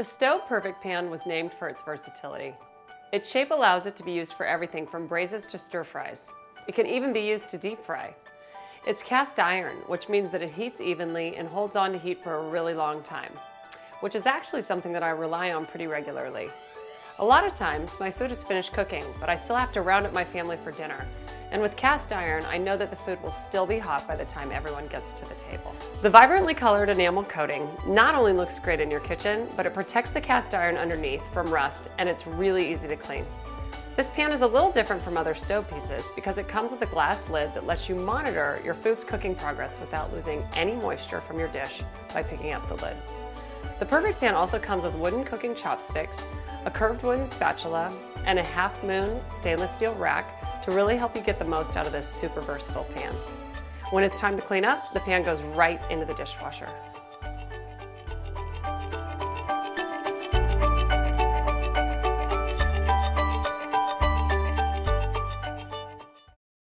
The Staub Perfect Pan was named for its versatility. Its shape allows it to be used for everything from braises to stir fries. It can even be used to deep fry. It's cast iron, which means that it heats evenly and holds on to heat for a really long time, which is actually something that I rely on pretty regularly. A lot of times, my food is finished cooking, but I still have to round up my family for dinner. And with cast iron, I know that the food will still be hot by the time everyone gets to the table. The vibrantly colored enamel coating not only looks great in your kitchen, but it protects the cast iron underneath from rust and it's really easy to clean. This pan is a little different from other Staub pieces because it comes with a glass lid that lets you monitor your food's cooking progress without losing any moisture from your dish by picking up the lid. The Perfect Pan also comes with wooden cooking chopsticks, a curved wooden spatula, and a half moon stainless steel rack really help you get the most out of this super versatile pan. When it's time to clean up, the pan goes right into the dishwasher.